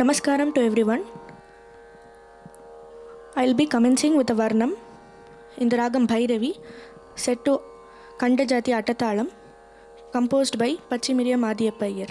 Namaskaram to everyone. I'll be commencing with a Varnam in the Ragam Bhairavi set to Kandajati Atatalam composed by Pachimiriya Madhyapayar.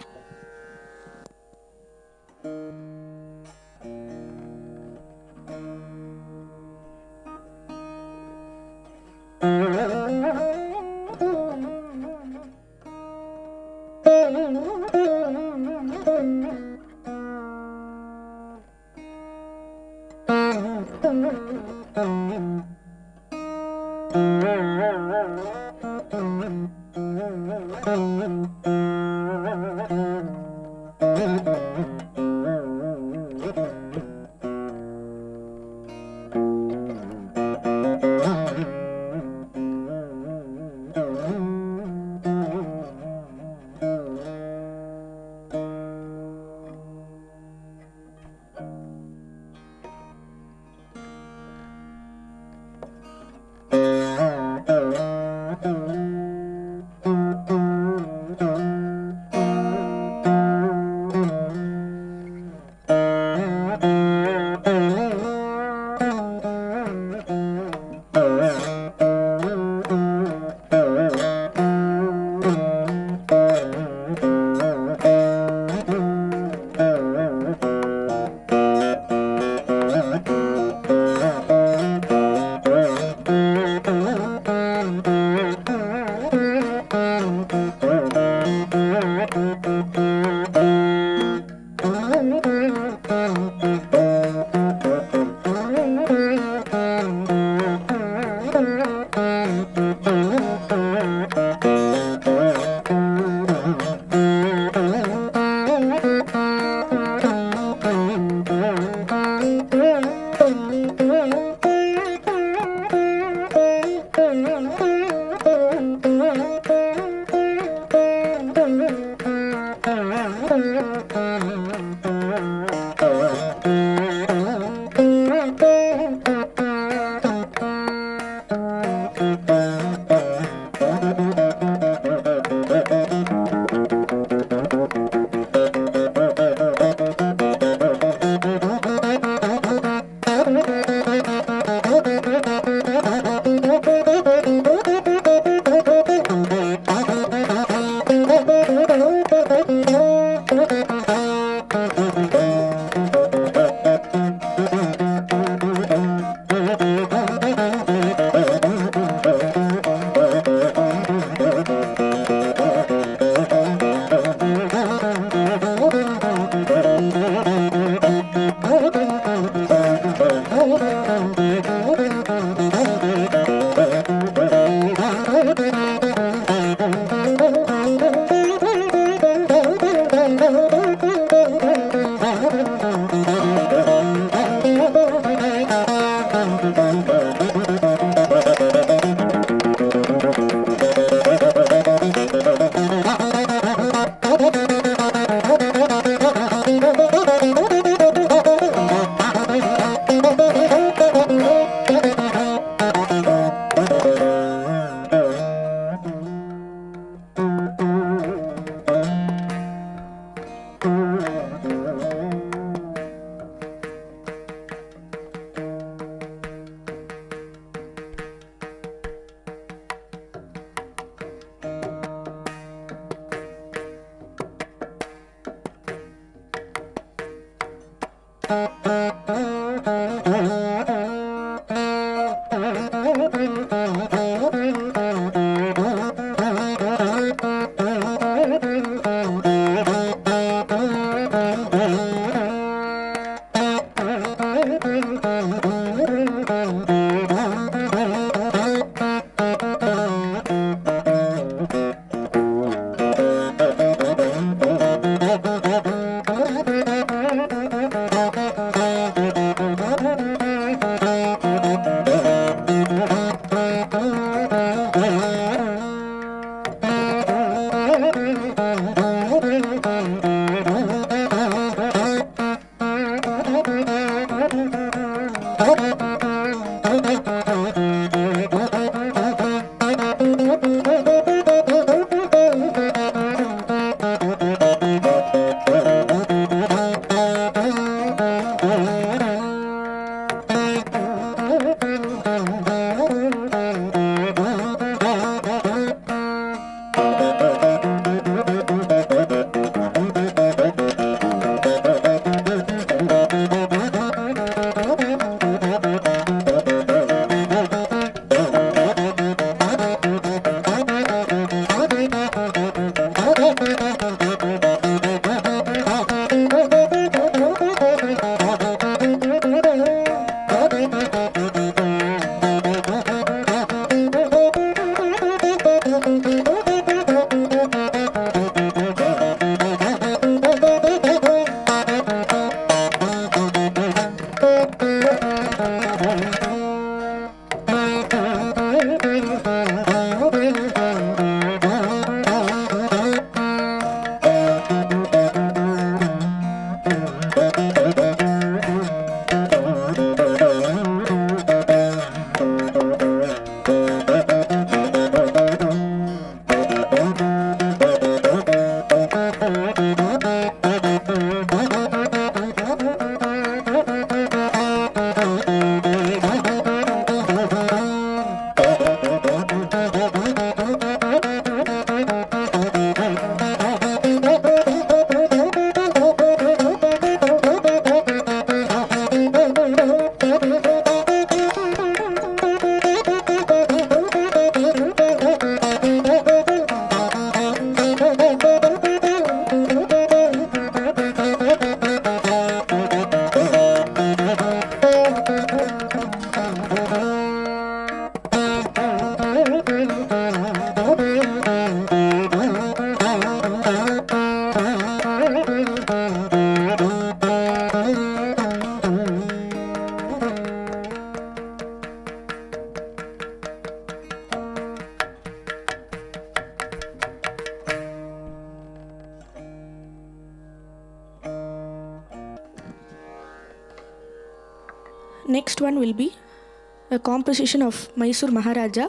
composition of Mysore Maharaja.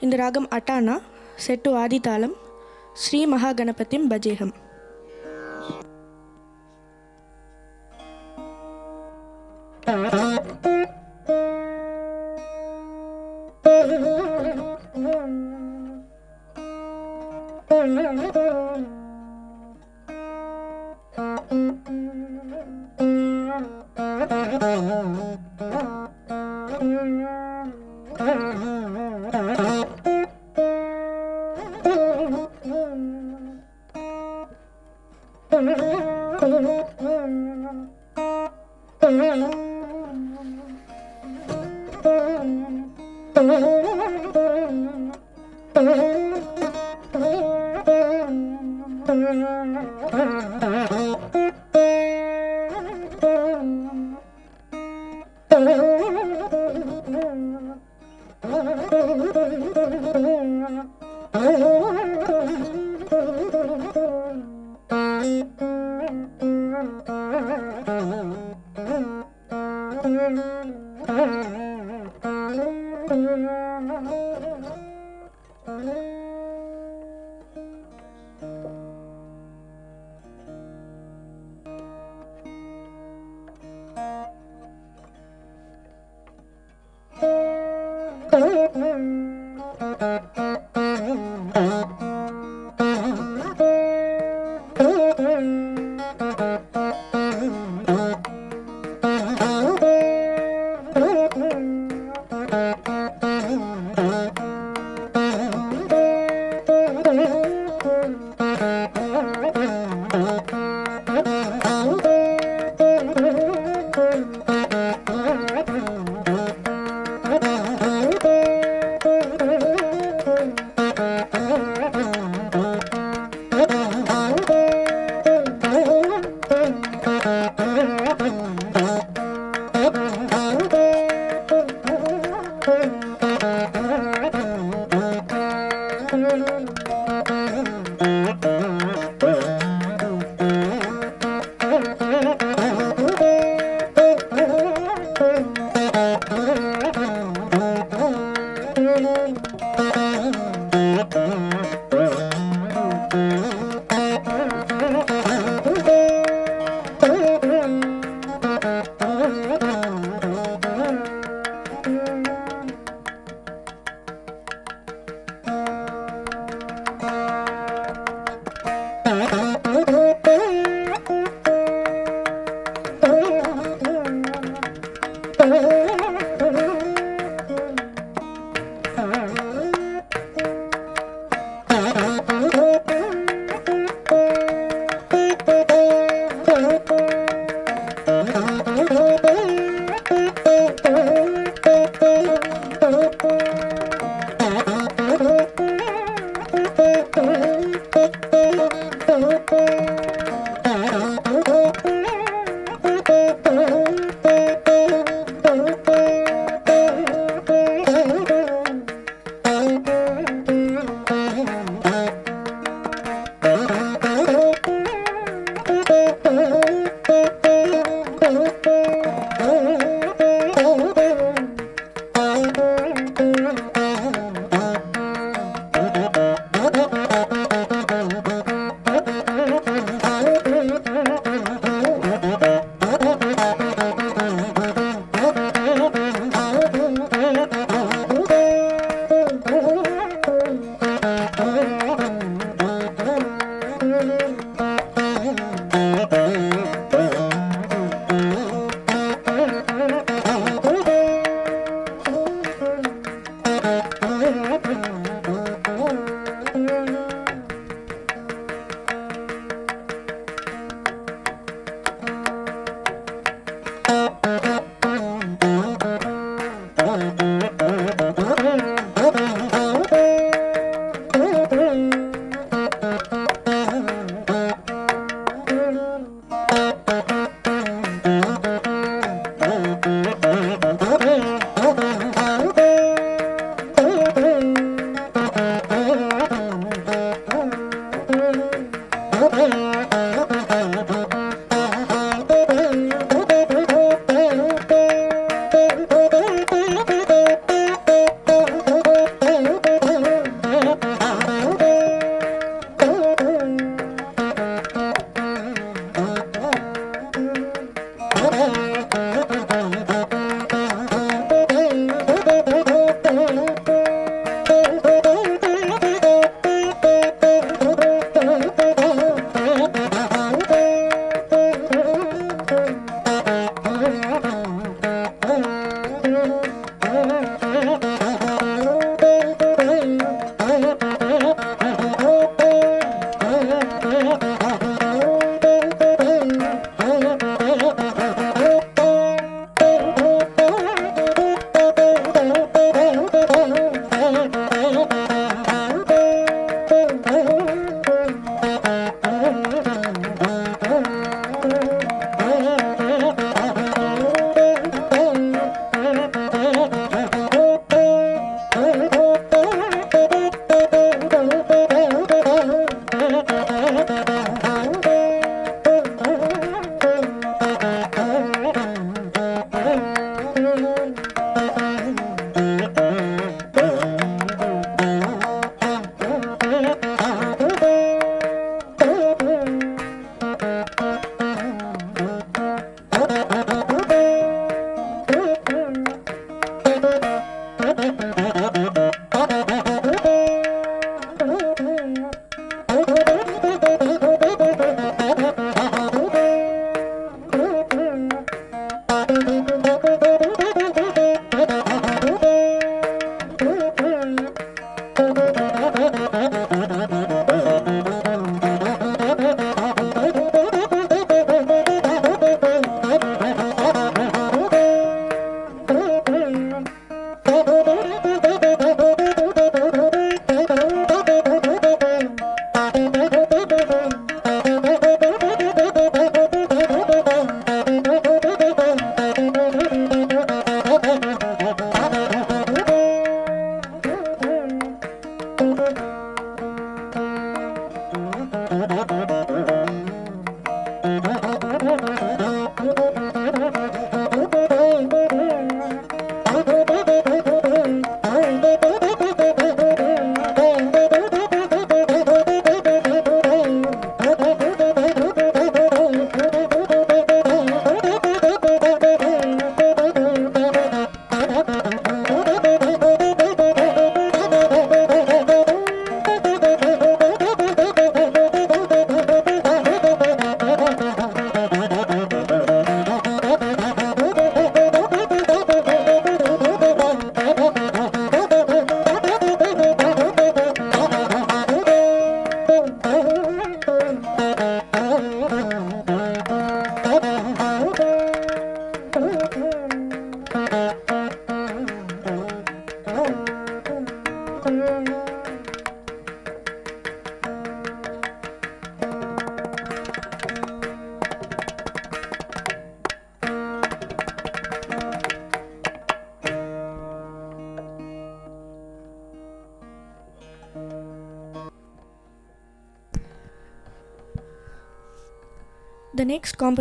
In the ragam Atana, set to Adi Talam, Sri Mahaganapatim Bajeham. Mm-hmm.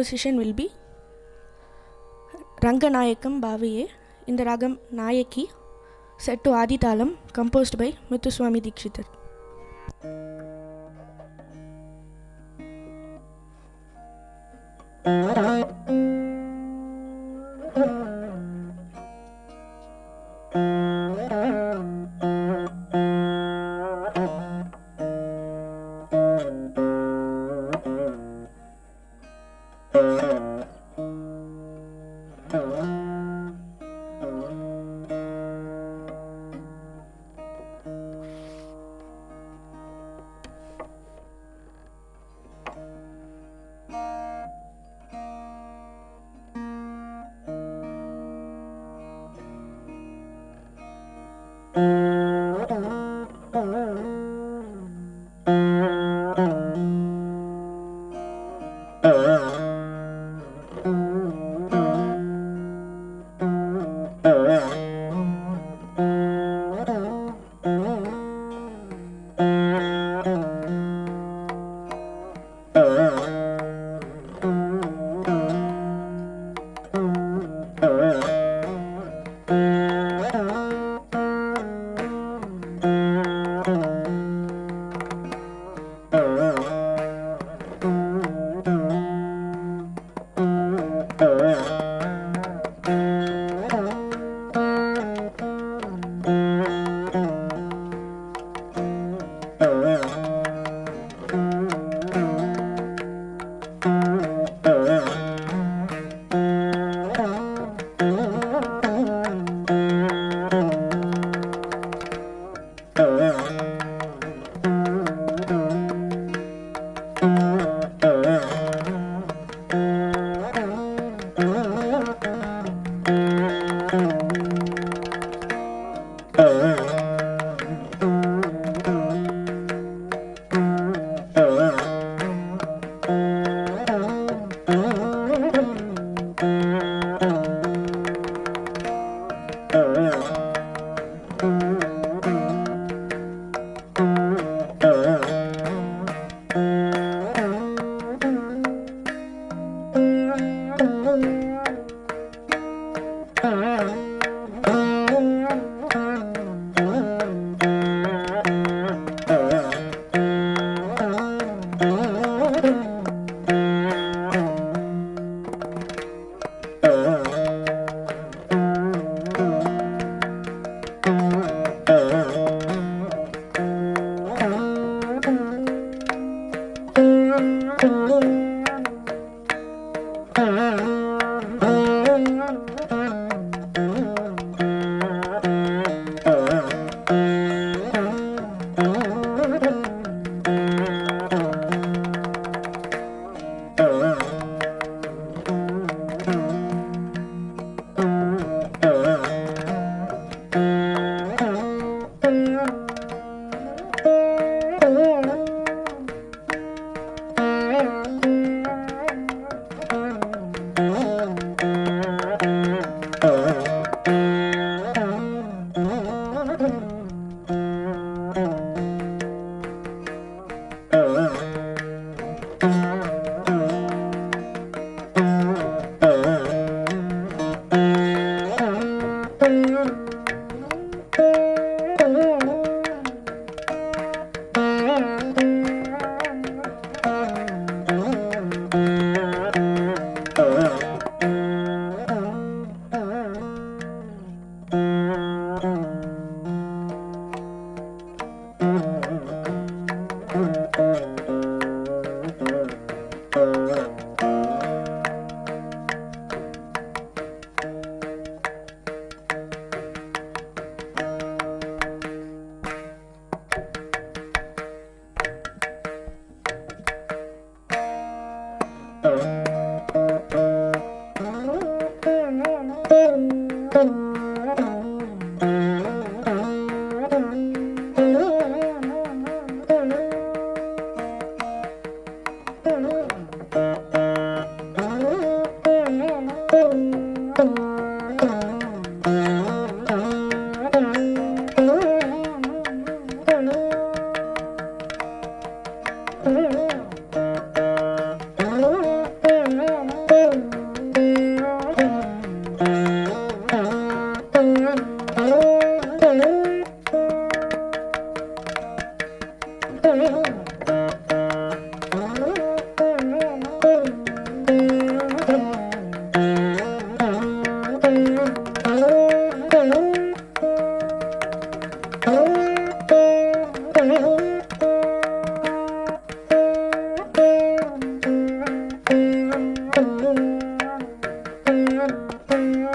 Composition will be Ranganayakam பாவையே இந்த ராகம் Nayaki set ஆதிதாளம் composed by Muthuswami Dikshitar tiền tiền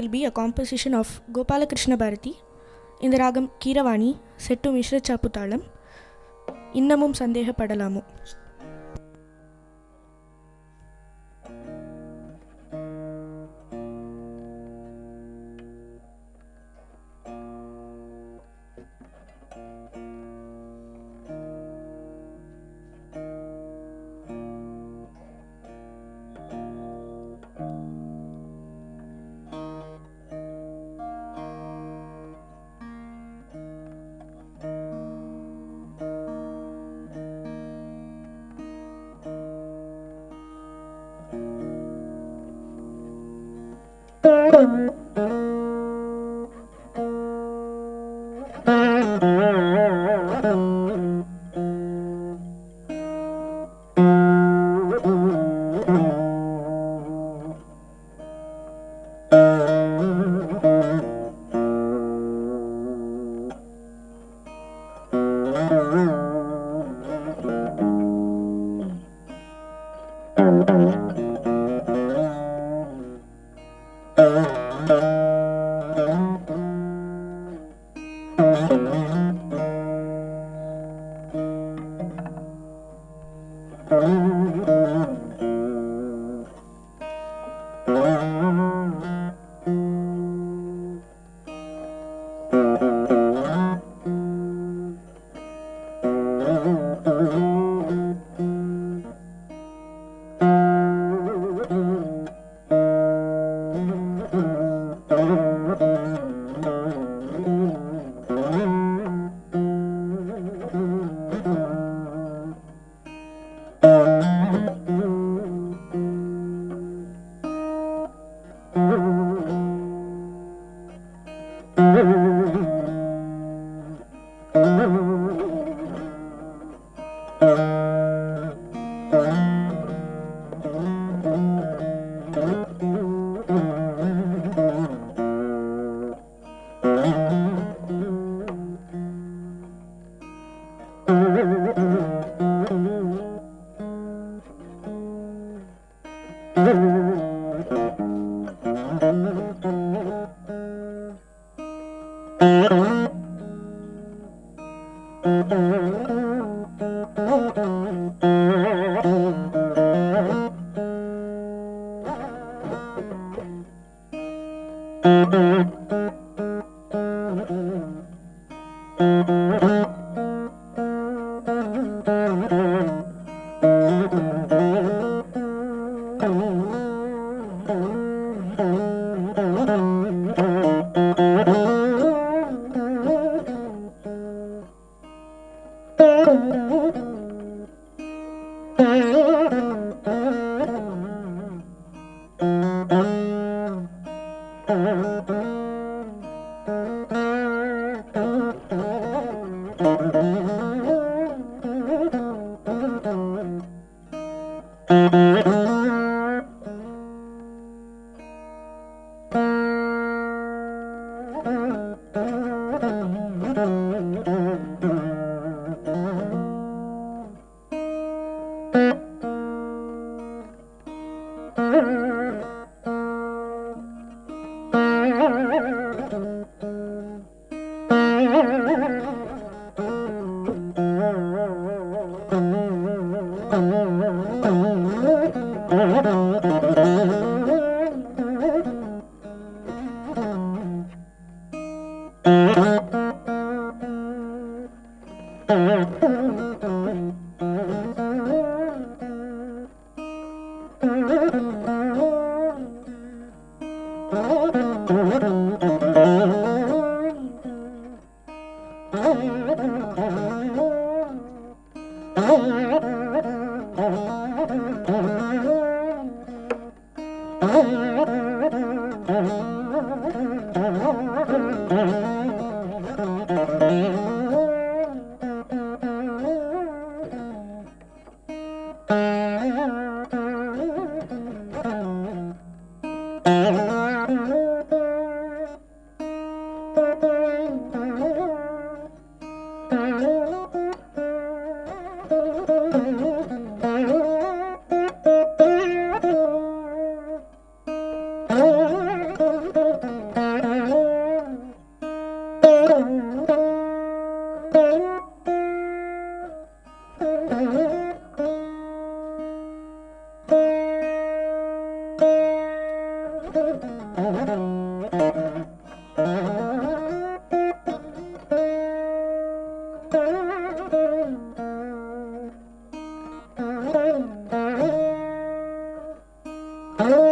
will be a composition of Gopalakrishna Bharati இந்த ராகம் Keeravani set மிஸ்ரச்சாப்பு தாளம் இன்னமும் சந்தேகப்படலாமோ Oh.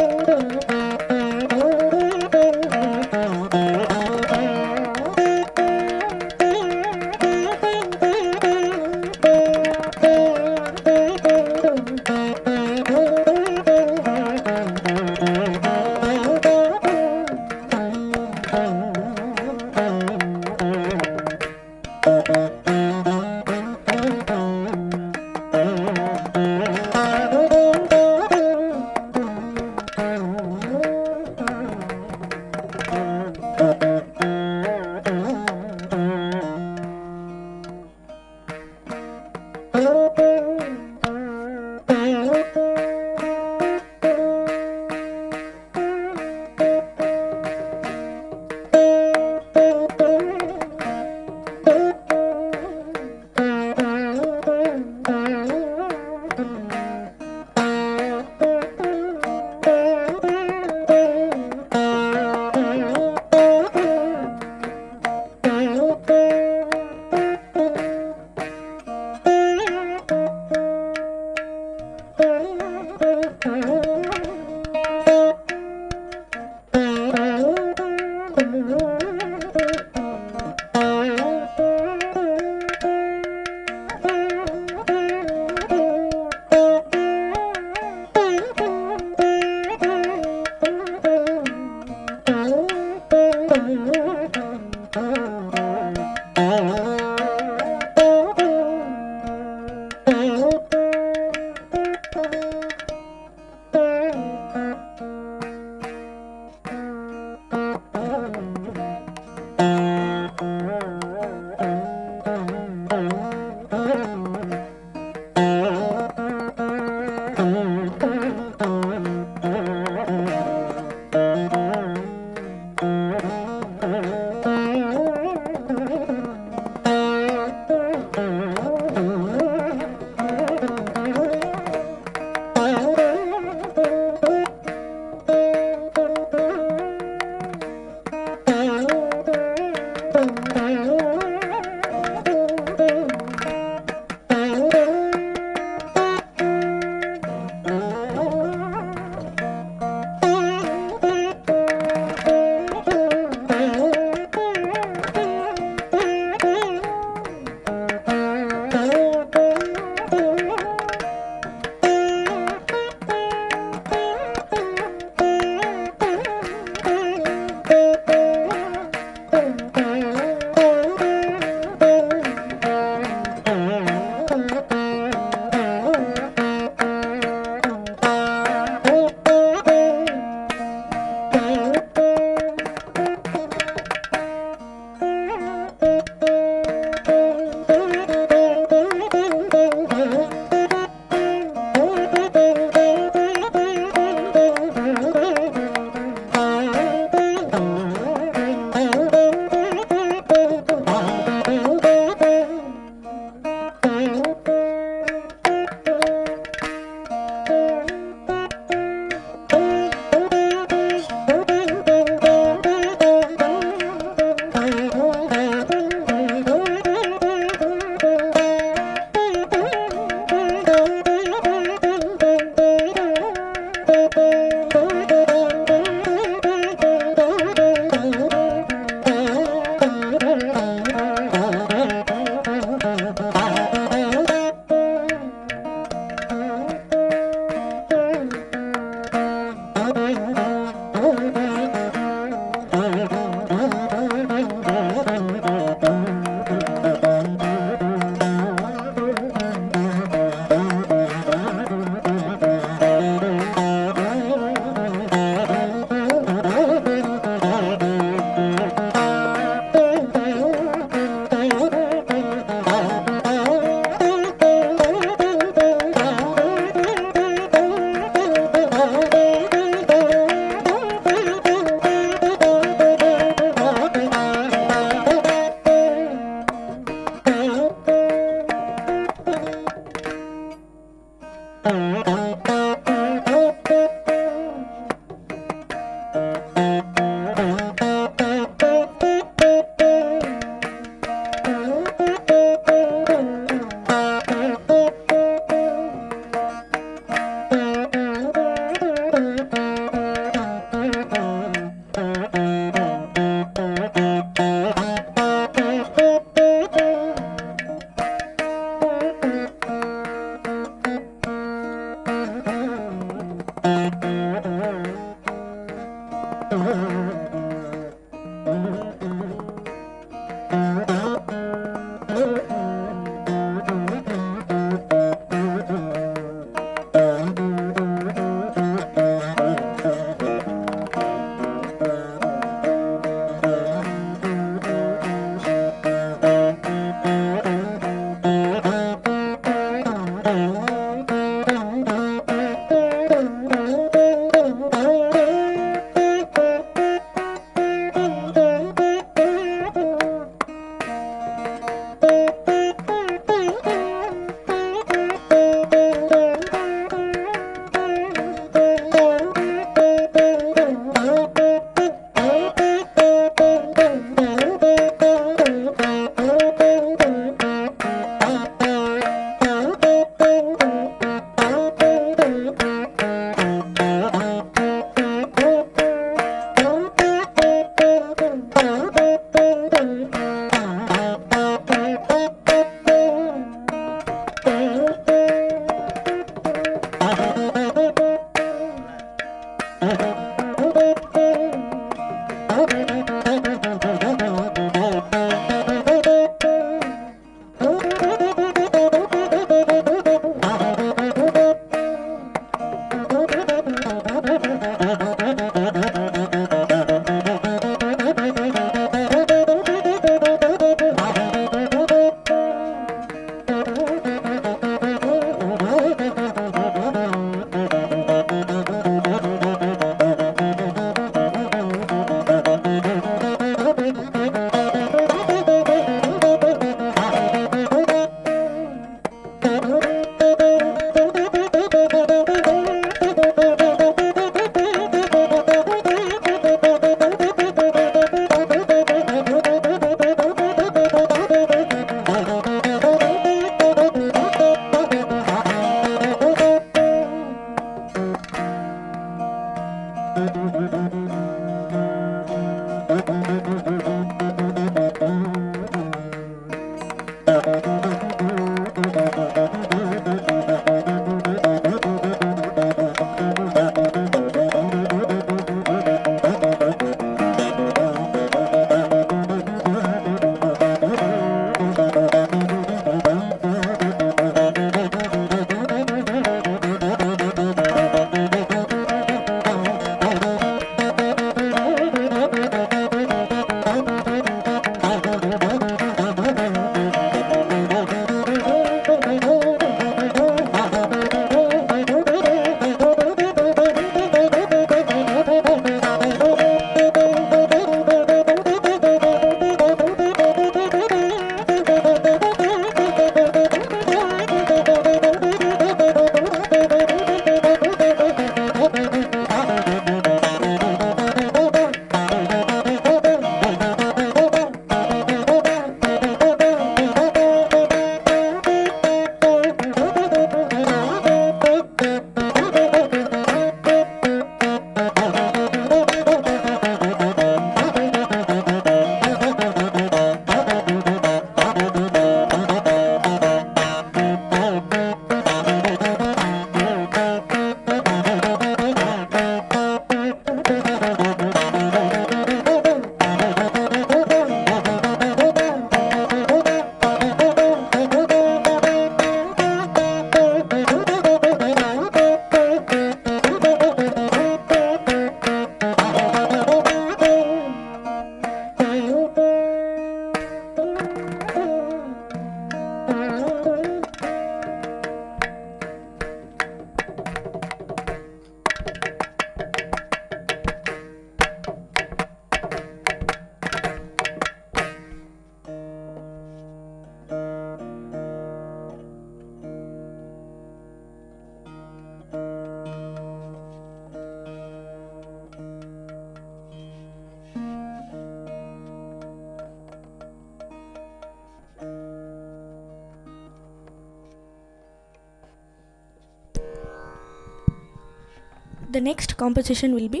composition will be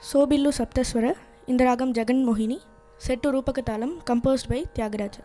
Sobillu Saptaswara in the Ragam Jagan Mohini, set to Rupakatalam, composed by Tyagaraja.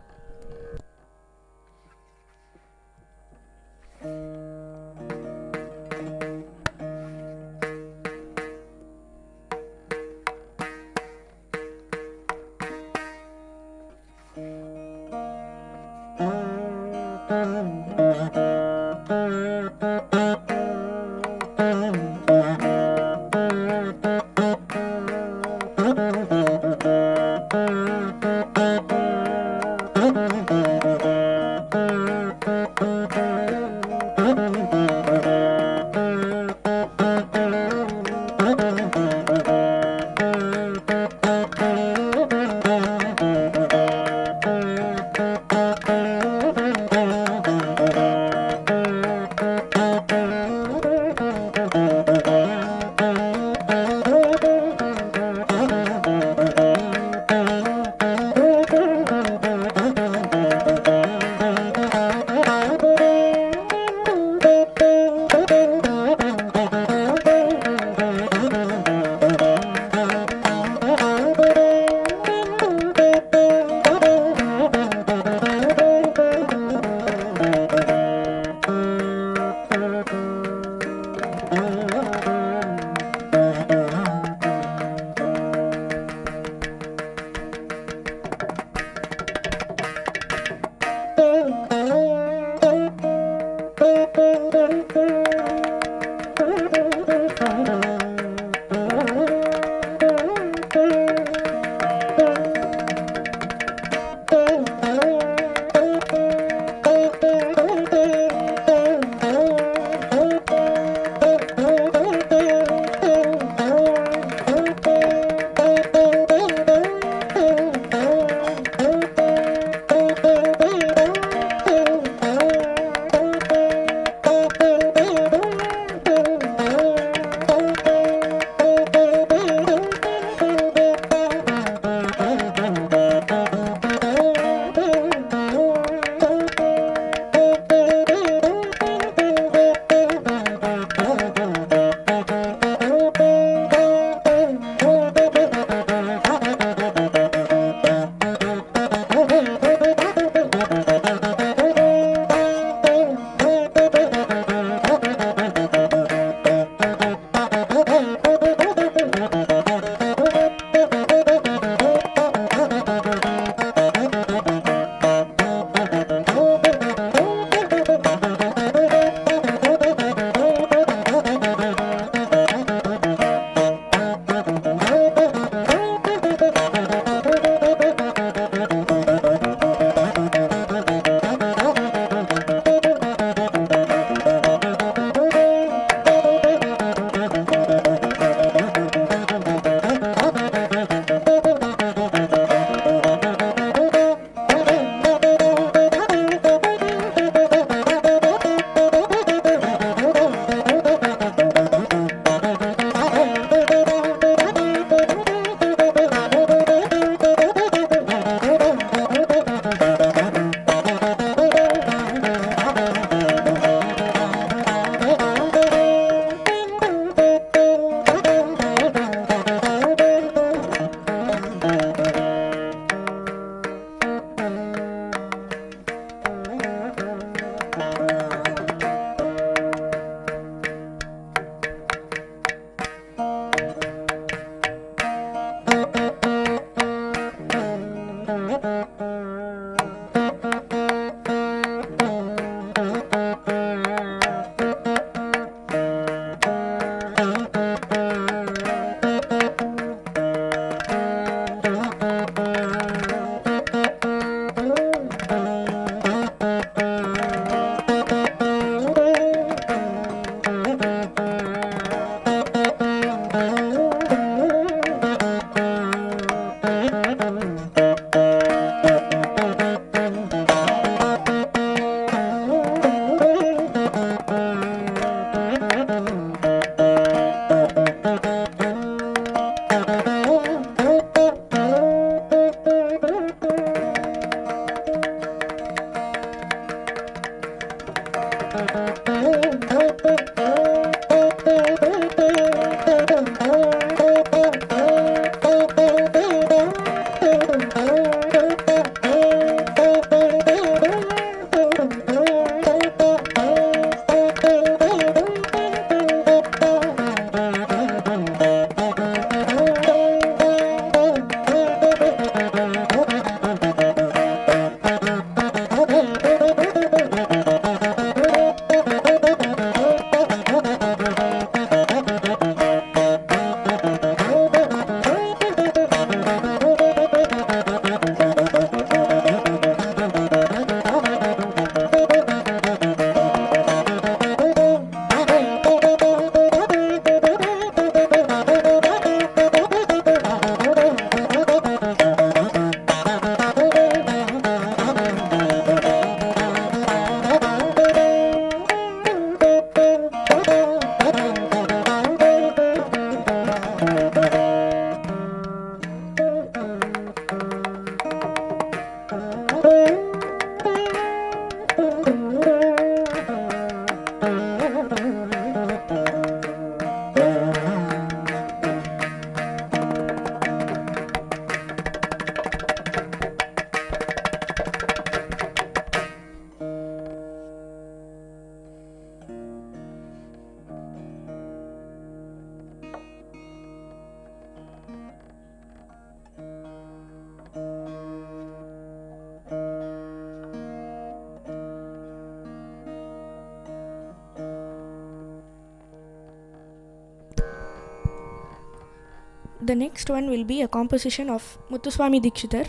next one will be a composition of Muthuswami Dikshitar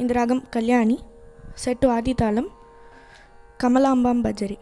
in the Ragam Kalyani set to Adi Talam Kamalambam Bajari.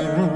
Amen.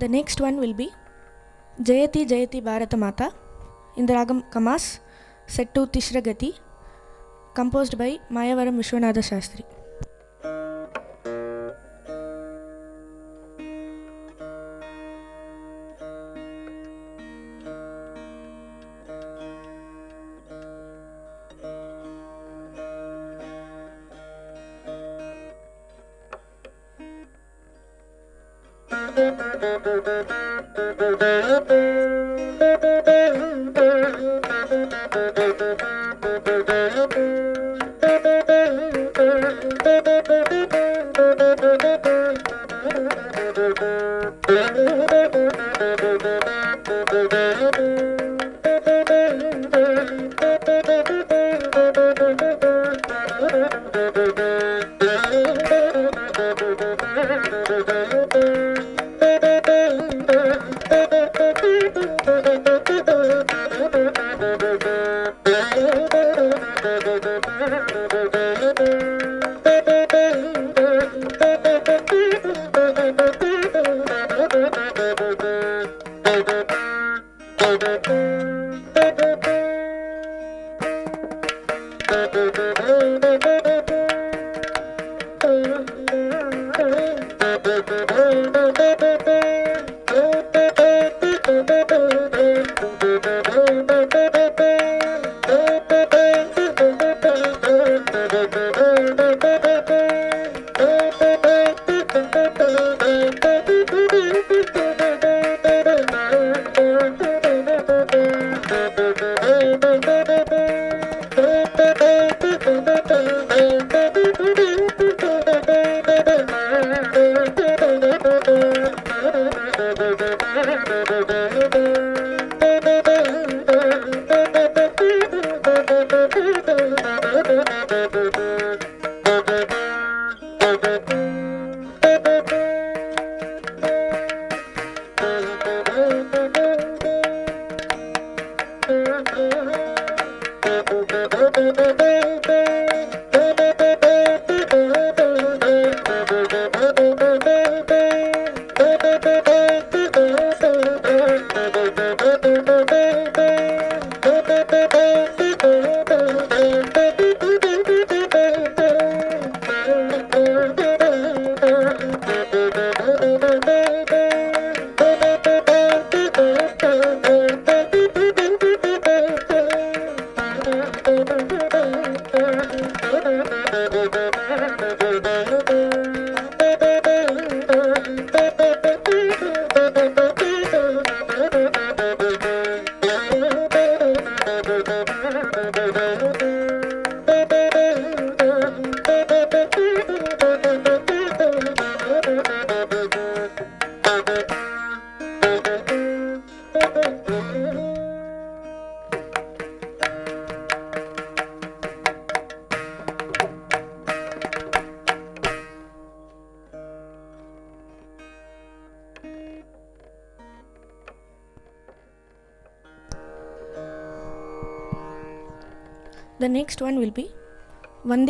The next one will be Jayati Jayati Bharatamata in the Ragam Kamas, set to Tishragati, composed by Mayavaram Vishwanatha Shastri. Thank you.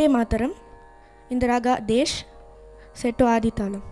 Vande Mataram இந்த ராகா Desh set Aditalam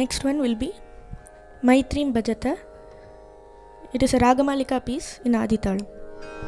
Next one will be Maitrim Bhajata. It is a Ragamalika piece in Aditalu.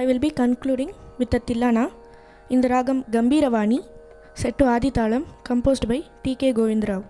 I will be concluding with a thillana இந்த ராகம் Gambhiravani set ஆதிதாளம் composed by T K Govindarao